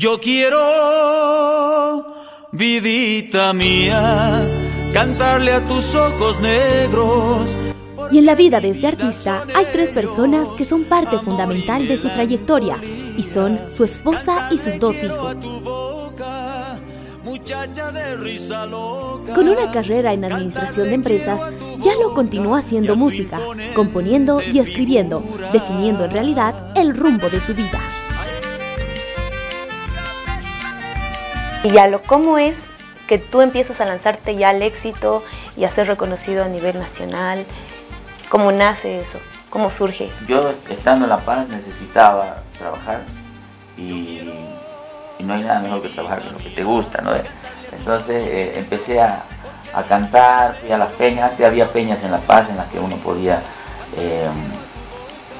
Yo quiero, vidita mía, cantarle a tus ojos negros. Y en la vida de este artista hay tres personas que son parte fundamental de su trayectoria y son su esposa y sus dos hijos. Con una carrera en administración de empresas, ya lo continuó haciendo música, componiendo y escribiendo, definiendo en realidad el rumbo de su vida. Y ya lo, ¿cómo es que tú empiezas a lanzarte ya al éxito y a ser reconocido a nivel nacional? ¿Cómo nace eso? ¿Cómo surge? Yo estando en La Paz necesitaba trabajar y, no hay nada mejor que trabajar con lo que te gusta, ¿no? Entonces eh, empecé a, cantar, fui a las peñas, antes había peñas en La Paz en las que uno podía eh,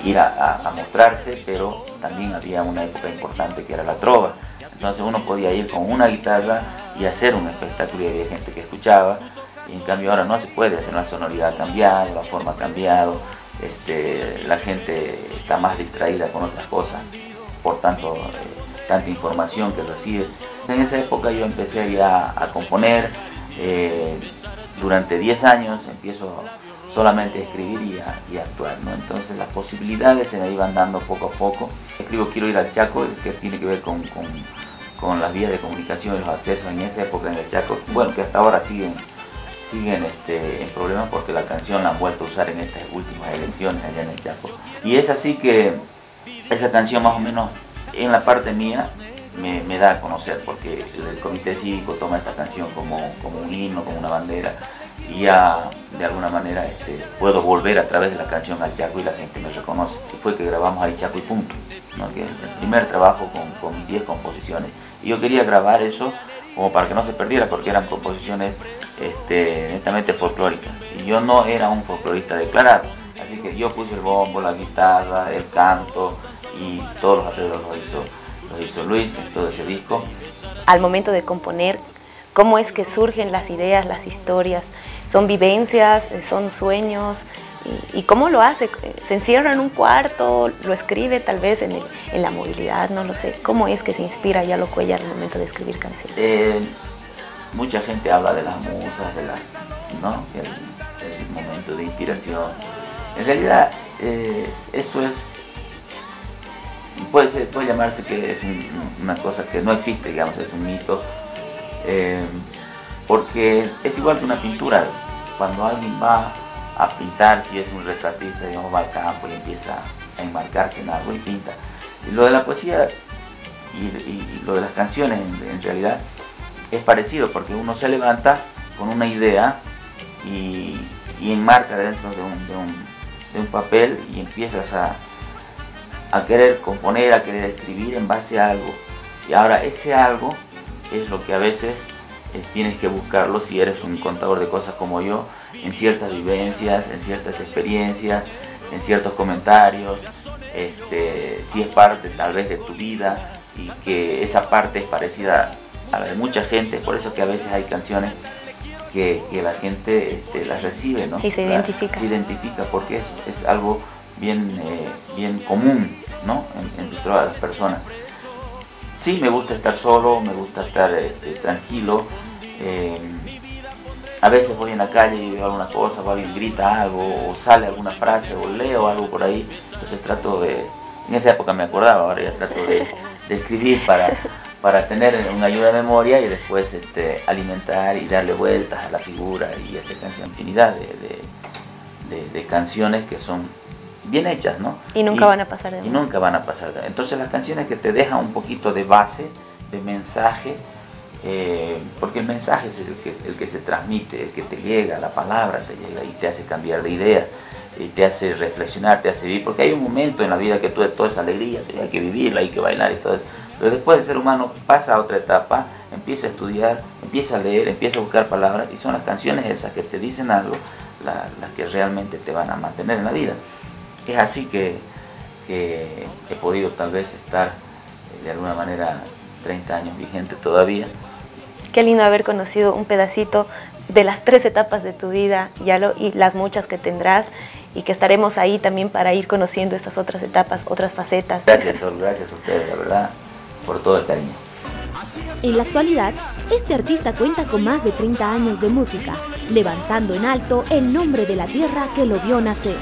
ir a mostrarse, pero también había una época importante que era la trova. Entonces uno podía ir con una guitarra y hacer un espectáculo y había gente que escuchaba. Y en cambio ahora no se puede hacer, la sonoridad ha cambiado, la forma ha cambiado, este, la gente está más distraída con otras cosas, por tanto, eh, tanta información que recibe. En esa época yo empecé ya a componer, eh, durante 10 años empiezo solamente a escribir y a, actuar, ¿no? Entonces las posibilidades se me iban dando poco a poco. Escribo Quiero ir al Chaco, que tiene que ver con con las vías de comunicación y los accesos en esa época en el Chaco, bueno, que hasta ahora siguen, siguen este, en problemas porque la canción la han vuelto a usar en estas últimas elecciones allá en el Chaco. Y es así que esa canción más o menos en la parte mía me, da a conocer porque el comité cívico toma esta canción como, como un himno, como una bandera y ya de alguna manera este, puedo volver a través de la canción al Chaco y la gente me reconoce. Y fue que grabamos ahí Chaco y punto, que el primer trabajo con, con mis 10 composiciones. Y yo quería grabar eso como para que no se perdiera, porque eran composiciones este, netamente folclóricas. Y yo no era un folclorista declarado. Así que yo puse el bombo, la guitarra, el canto y todos los arreglos los hizo, los hizo Luis en todo ese disco. Al momento de componer, ¿cómo es que surgen las ideas, las historias? ¿Son vivencias? ¿Son sueños? ¿Y, cómo lo hace? ¿Se encierra en un cuarto? ¿Lo escribe tal vez en, la movilidad? No lo sé. ¿Cómo es que se inspira ya lo cuella al momento de escribir canciones? Eh, mucha gente habla de las musas, de las, ¿no? el, momento de inspiración. En realidad, eh, eso es, puede, puede llamarse que es una cosa que no existe, digamos, es un mito, eh, porque es igual que una pintura. Cuando alguien va a pintar, si es un retratista, digamos, va al campo y empieza a enmarcarse en algo y pinta. Y lo de la poesía y, lo de las canciones en, realidad es parecido porque uno se levanta con una idea y, enmarca dentro de un, papel y empiezas a, a querer componer, a querer escribir en base a algo. Y ahora ese algo es lo que a veces eh, tienes que buscarlo si eres un contador de cosas como yo, en ciertas vivencias, en ciertas experiencias, en ciertos comentarios, este, si es parte tal vez de tu vida y que esa parte es parecida a la de mucha gente, por eso que a veces hay canciones que, la gente este, las recibe, ¿no? Y se identifica. se identifica porque es, es algo bien, eh, bien común, ¿no? En, todas las personas. Sí, me gusta estar solo, me gusta estar este, tranquilo. Eh, a veces voy en la calle y veo alguna cosa, o alguien grita algo, o sale alguna frase, o leo algo por ahí. Entonces trato de, en esa época me acordaba, ahora ya trato de, escribir para, para tener una ayuda de memoria y después este, alimentar y darle vueltas a la figura y hacer infinidad de, de, canciones que son bien hechas, ¿no? Y nunca van a pasar de moda. Y nunca van a pasar de Entonces las canciones que te dejan un poquito de base, de mensaje, eh, porque el mensaje es el que, el que se transmite, el que te llega, la palabra te llega y te hace cambiar de idea, y te hace reflexionar, te hace vivir, porque hay un momento en la vida que tú toda esa alegría, hay que vivirla, hay que bailar y todo eso. Pero después el ser humano pasa a otra etapa, empieza a estudiar, empieza a leer, empieza a buscar palabras y son las canciones esas que te dicen algo las que realmente te van a mantener en la vida. Es así que, que he podido tal vez estar eh, de alguna manera 30 años vigente todavía Qué lindo haber conocido un pedacito de las tres etapas de tu vida ya lo, y las muchas que tendrás y que estaremos ahí también para ir conociendo estas otras etapas, otras facetas. Gracias, Sol, gracias a ustedes, la verdad, por todo el cariño. En la actualidad, este artista cuenta con más de 30 años de música, levantando en alto el nombre de la tierra que lo vio nacer.